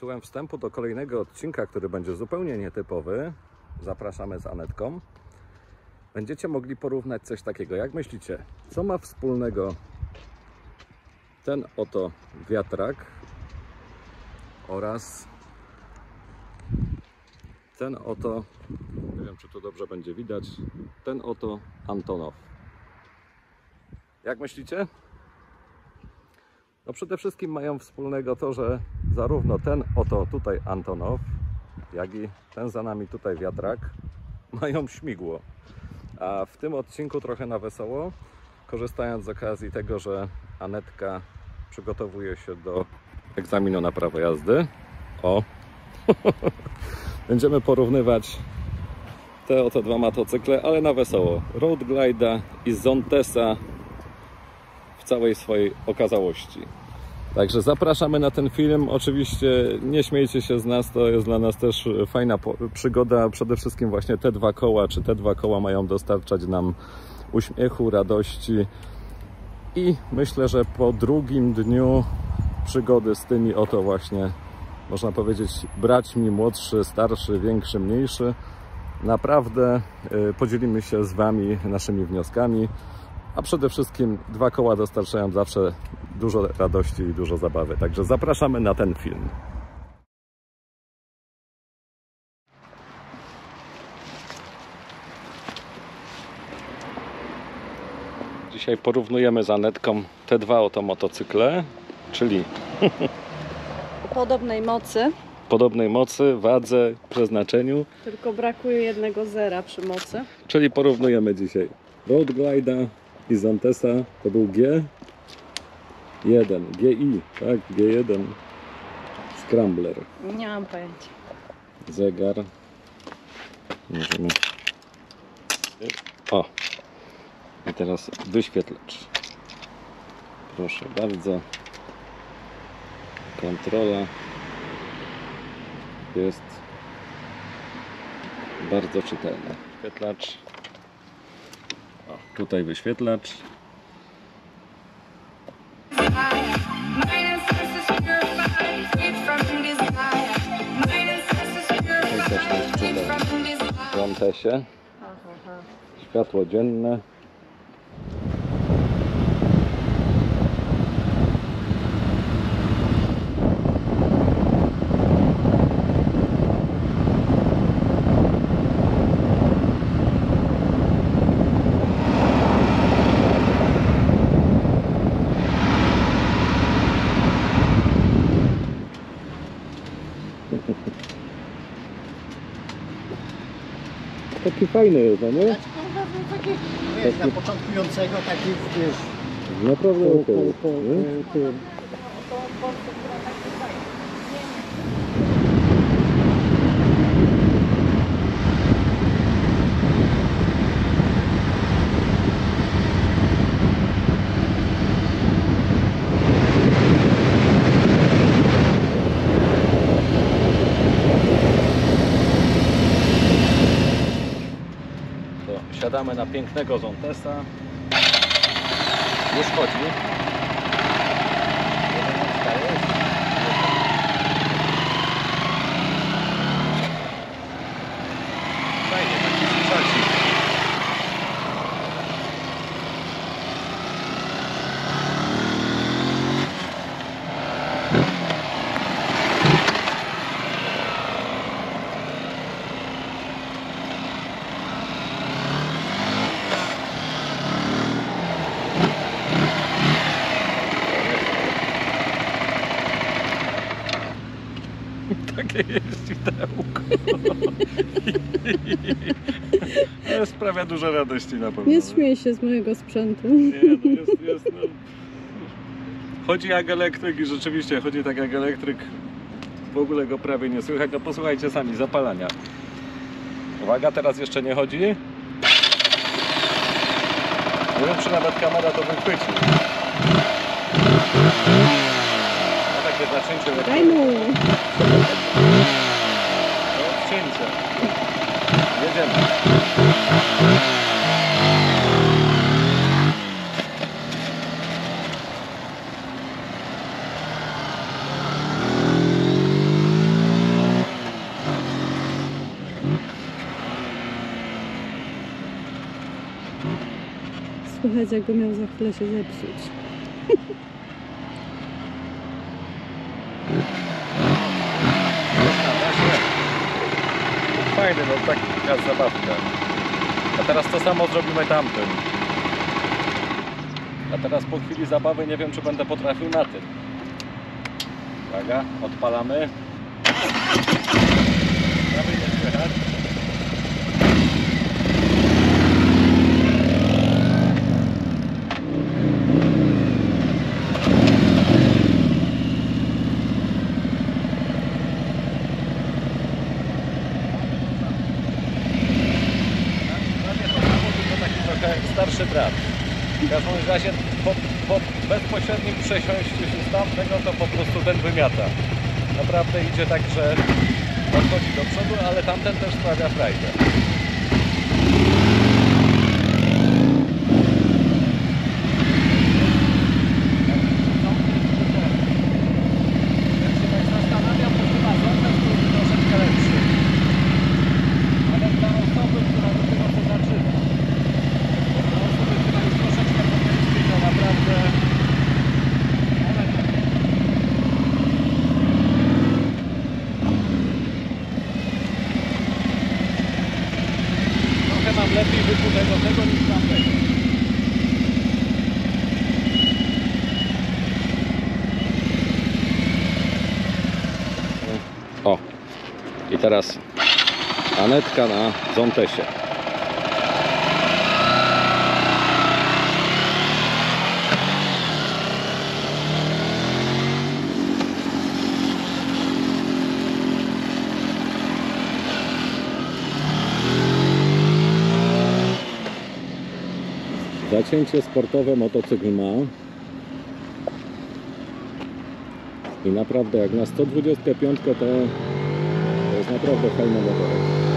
tytułem wstępu do kolejnego odcinka, który będzie zupełnie nietypowy, zapraszamy z Anetką, będziecie mogli porównać coś takiego. Jak myślicie, co ma wspólnego ten oto wiatrak oraz ten oto, nie wiem czy to dobrze będzie widać, ten oto Antonow. Jak myślicie? No przede wszystkim mają wspólnego to, że zarówno ten oto tutaj Antonow, jak i ten za nami tutaj wiatrak mają śmigło. A w tym odcinku trochę na wesoło, korzystając z okazji tego, że Anetka przygotowuje się do egzaminu na prawo jazdy. O! Będziemy porównywać te oto dwa motocykle, ale na wesoło. Road Glide'a i Zontesa w całej swojej okazałości. Także zapraszamy na ten film. Oczywiście nie śmiejcie się z nas, to jest dla nas też fajna przygoda. Przede wszystkim właśnie te dwa koła, czy te dwa koła mają dostarczać nam uśmiechu, radości. I myślę, że po drugim dniu przygody z tymi oto właśnie, można powiedzieć, braćmi, młodszy, starszy, większy, mniejszy, naprawdę y, podzielimy się z Wami naszymi wnioskami. A przede wszystkim dwa koła dostarczają zawsze dużo radości i dużo zabawy. Także zapraszamy na ten film. Dzisiaj porównujemy z Anetką te dwa oto motocykle, czyli Podobnej mocy, podobnej mocy, wadze, przeznaczeniu, tylko brakuje jednego zera przy mocy. czyli porównujemy dzisiaj Road Glide'a i Zontesa, to był G1, GI, tak, G1 Scrambler, Nie mam pojęcia. zegar, możemy, o, i teraz wyświetlacz, proszę bardzo, kontrola, jest bardzo czytelna, wyświetlacz, tutaj wyświetlacz, w Zontesie, światło dzienne, taki fajny jest, no nie? Znaczy, kurwa, no taki, wiesz, na początkującego taki, wiesz, Naprawdę okej, po, po, nie? po, tym. Siadamy na pięknego Zontesa. Już chodzi. Jedyneczka jest. Fajnie, taki sprzęcik. Takie jeździdełko. Ale sprawia dużo radości na pewno. Nie śmiej się z mojego sprzętu. Nie, no jest, jest, no. Chodzi jak elektryk i rzeczywiście chodzi tak jak elektryk. W ogóle go prawie nie słychać. No posłuchajcie sami, zapalania. Uwaga, teraz jeszcze nie chodzi. Nie wiem, czy nawet kamera to wychwyci. Kurde, zaczęcie lepiej. Daj mu. No, cięcie. Jedziemy. Słuchajcie, jak go miał za chwilę się zepsuć. Fajny, no taka zabawka. A teraz to samo zrobimy tamtym. A teraz po chwili zabawy nie wiem, czy będę potrafił na tym. Uwaga, odpalamy. Prawie nie słychać. Prawie to samo, tylko taki trochę brat. W każdym razie po, po bezpośrednim przesiąściu się z tamtego to po prostu ten wymiata. Naprawdę idzie tak, że odchodzi do przodu, ale tamten też sprawia frajdę. Jak się tak zastanawiam, to chyba Zontes byłby troszeczkę lepszy. Ale dla osoby, która dopiero co zaczyna, dla osoby, która już troszeczkę pomyśli, to naprawdę... Ale nie. Trochę mam lepiej wykutego tego niż tamtego. O, i teraz Anetka na Zontesie. Zacięcie sportowe motocykl ma. I naprawdę jak na 125 to, to jest naprawdę fajny motorek.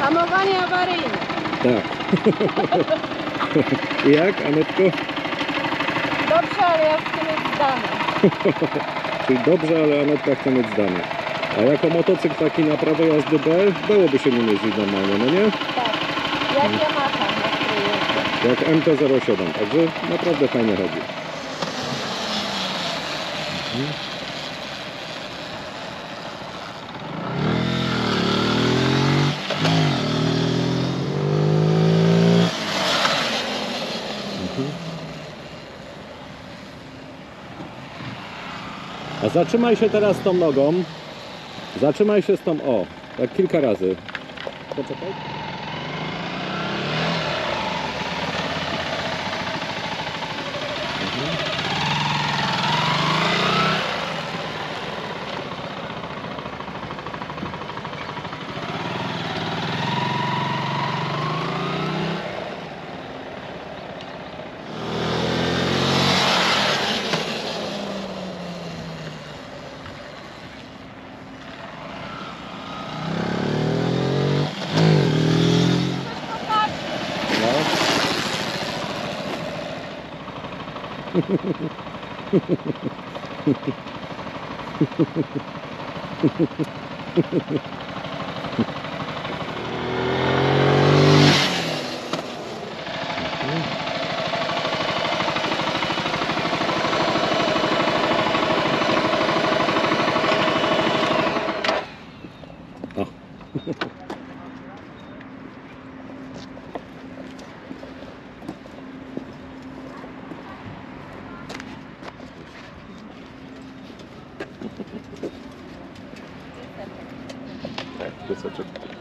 Hamowanie awaryjne. Tak. Jak, Anetko? Dobrze, ale ja chcę mieć zdane. Czyli dobrze, ale Anetka chce mieć zdane. A jako motocykl taki na prawo jazdy B, dałoby się nim jeździć normalnie, no nie? Tak. Jak której jeżdżę. Jak MT-07, także naprawdę fajnie chodzi. A zatrzymaj się teraz tą nogą. Zatrzymaj się z tą, o, tak kilka razy. Poczekaj. フフフフフフフフフフフフフフフフフフ Tak, pieseczek.